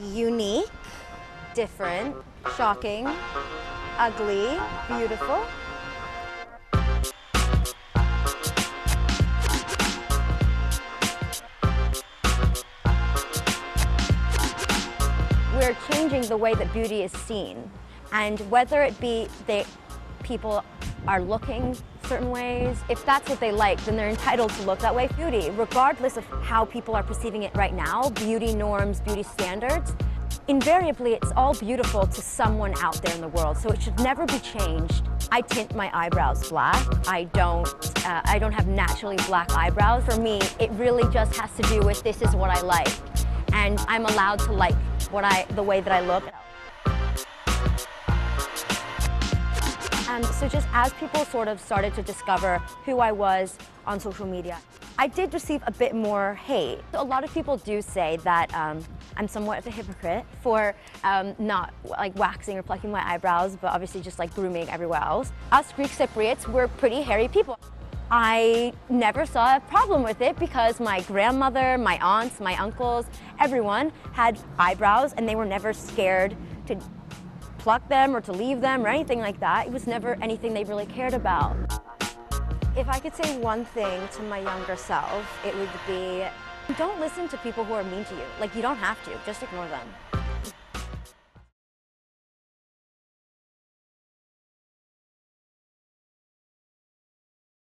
unique, different, shocking, ugly, beautiful. We're changing the way that beauty is seen. And whether it be that people are looking certain ways, if that's what they like, then they're entitled to look that way. Beauty, regardless of how people are perceiving it right now, beauty norms, beauty standards, invariably it's all beautiful to someone out there in the world, so it should never be changed. I tint my eyebrows black. I don't, uh, I don't have naturally black eyebrows. For me, it really just has to do with this is what I like. And I'm allowed to like what I, the way that I look. Um, so just as people sort of started to discover who I was on social media, I did receive a bit more hate. A lot of people do say that um, I'm somewhat of a hypocrite for um, not like waxing or plucking my eyebrows, but obviously just like grooming everywhere else. Us Greek Cypriots, we're pretty hairy people. I never saw a problem with it because my grandmother, my aunts, my uncles, everyone had eyebrows and they were never scared to pluck them or to leave them or anything like that. It was never anything they really cared about. If I could say one thing to my younger self, it would be don't listen to people who are mean to you. Like, you don't have to, just ignore them.